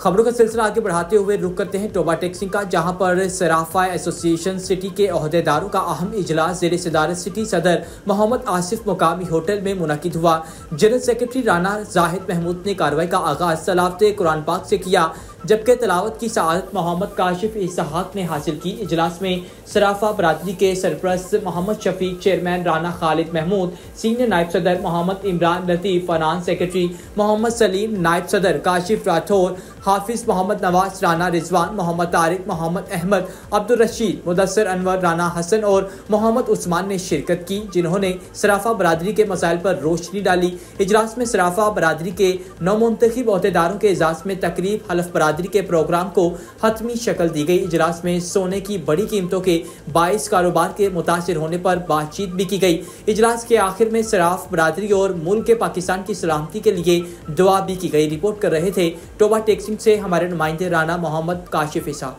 खबरों का सिलसिला आगे बढ़ाते हुए रुक करते हैं टोबा टेक्सिंग का, जहाँ पर सराफा एसोसिएशन सिटी के अहदेदारों का अहम इजलास जेर सदारत सिटी सदर मोहम्मद आसिफ मुकामी होटल में मुनद हुआ। जनरल सेक्रेटरी राना जाहिद महमूद ने कार्रवाई का आगाज़ सलाफते कुरान पाक से किया। जबकि तलावत की सआदत मोहम्मद काशिफ इसहाक ने हासिल की। इजलास में सराफा बरदरी के सरप्रस्त मोहम्मद शफीक, चेयरमैन राना खालिद महमूद, सीनियर नायब सदर मोहम्मद इमरान लतीफ़ फानान सेक्रेटरी मोहम्मद सलीम, नायब सदर काशिफ राठौर, हाफिज मोहम्मद नवाज़, राना रिजवान मोहम्मद तारिक, मोहम्मद अहमद अब्दुलरशीद मुदसर अनवर, राना हसन और मोहम्मद उस्मान ने शिरकत की, जिन्होंने सराफा बरदरी के मसाइल पर रोशनी डाली। इजलास में सराफा बरदरी के नौ अहदेदारों के एजाज में तकरीब हलफ बरदरी के प्रोग्राम को हतमी शक्ल दी गई। इजलास में सोने की बड़ी कीमतों के बाईस कारोबार के मुतासर होने पर बातचीत भी की गई। इजलास के आखिर में सराफ बरदरी और मुल्क पाकिस्तान की सलामती के लिए दुआ भी की गई। रिपोर्ट कर रहे थे टोबा टेक्सिंग से हमारे नुमाइंदे राना मोहम्मद काशिफ इसा